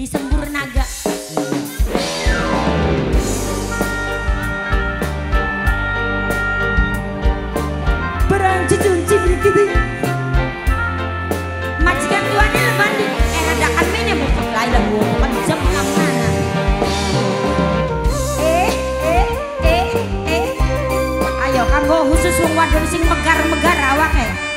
disembur Naga. Perang cucun cibri kiti. Majikan tuannya lebandi. Eh hendakan minyak bukuk lain dan mau bukan bisa mengamana. Eh, eh, eh, eh. Ayo kan kamu khusus wong wadon sing megar-megar awak eh.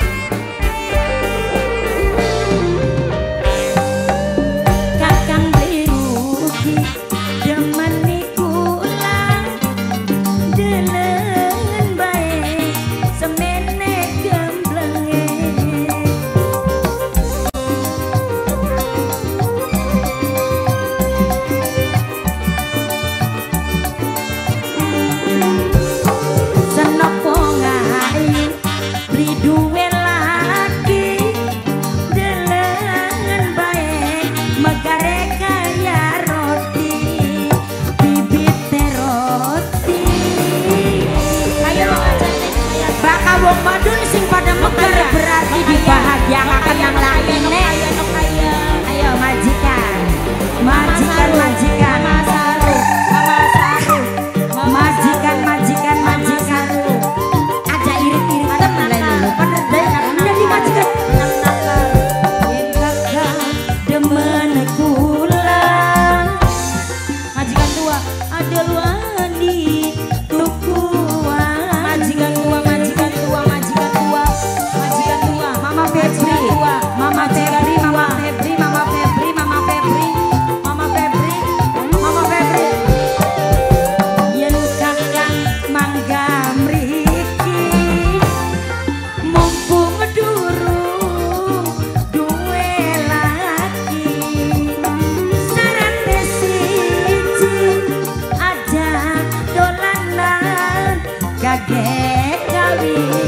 wong madun sing pada megar berarti di bahagia akan yang lain. worry.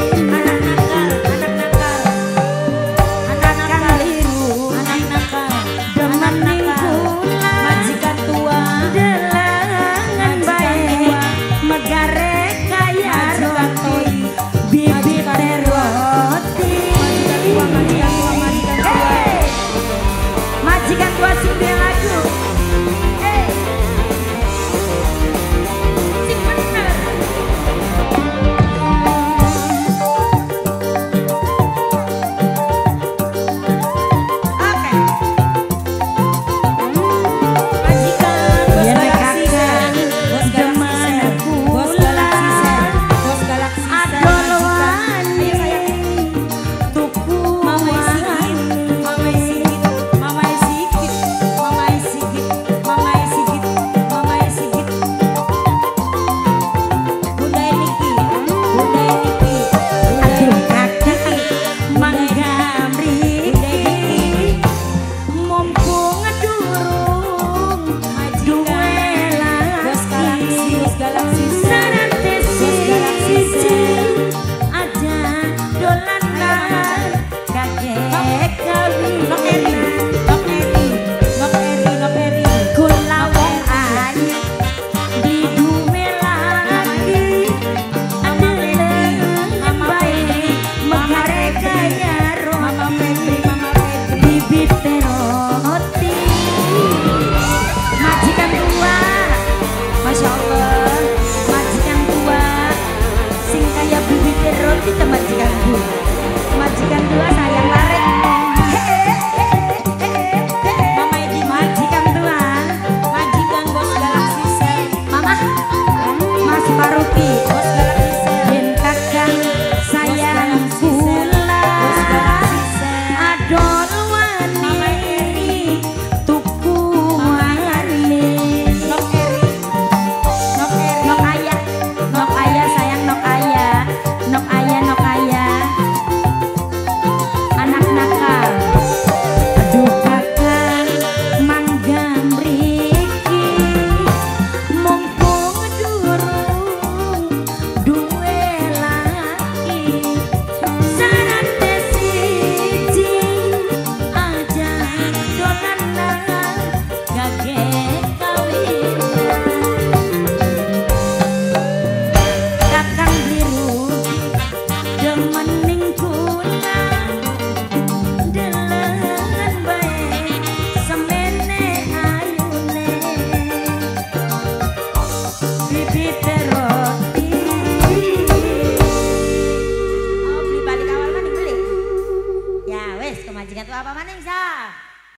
rupiah